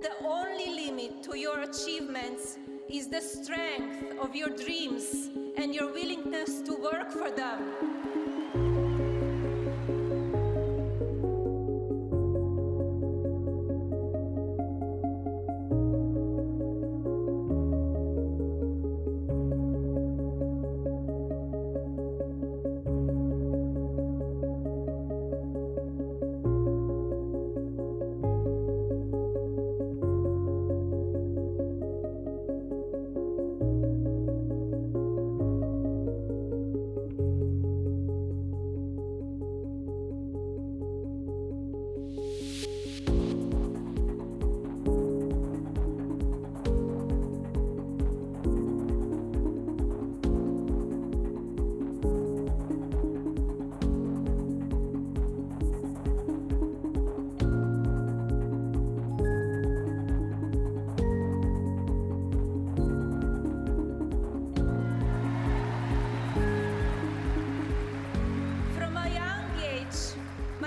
The only limit to your achievements is the strength of your dreams and your willingness to work for them.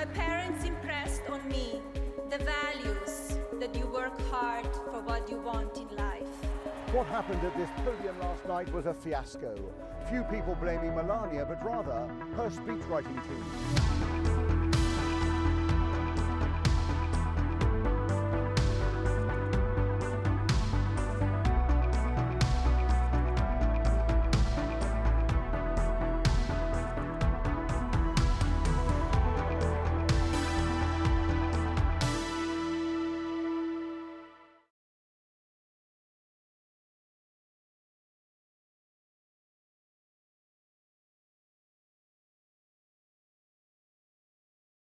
My parents impressed on me the values that you work hard for what you want in life. What happened at this podium last night was a fiasco. Few people blaming Melania, but rather her speechwriting team.